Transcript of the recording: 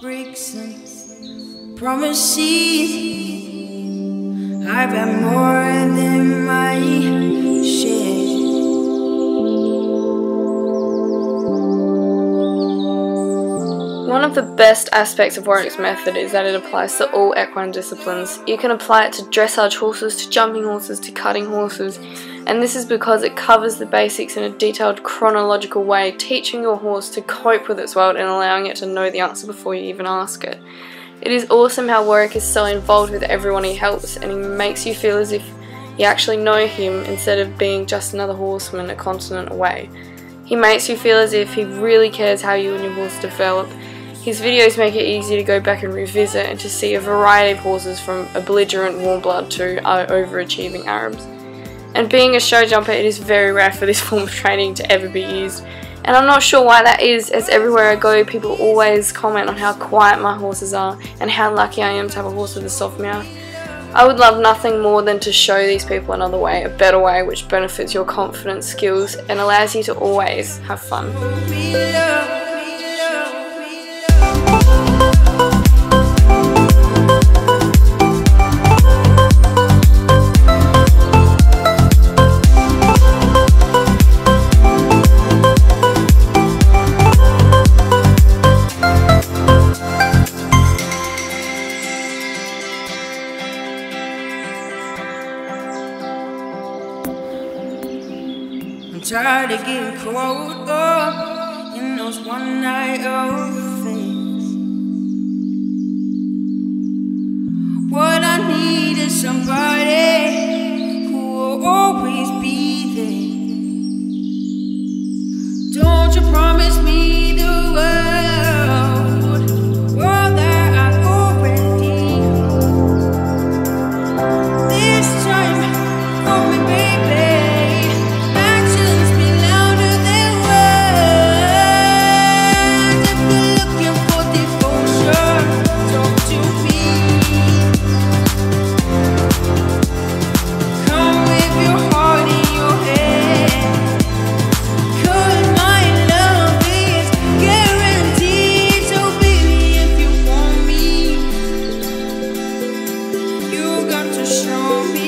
tricks and promises. I've got more than my share. One of the best aspects of Warwick's method is that it applies to all equine disciplines. You can apply it to dressage horses, to jumping horses, to cutting horses, and this is because it covers the basics in a detailed chronological way, teaching your horse to cope with its world and allowing it to know the answer before you even ask it. It is awesome how Warwick is so involved with everyone he helps and he makes you feel as if you actually know him instead of being just another horseman a continent away. He makes you feel as if he really cares how you and your horse develop. His videos make it easy to go back and revisit and to see a variety of horses from a belligerent warm blood to overachieving Arabs. And being a show jumper, it is very rare for this form of training to ever be used. And I'm not sure why that is, as everywhere I go, people always comment on how quiet my horses are and how lucky I am to have a horse with a soft mouth. I would love nothing more than to show these people another way, a better way which benefits your confidence, skills, and allows you to always have fun. Tired of getting caught up in those one night of things. What I need is somebody who will show me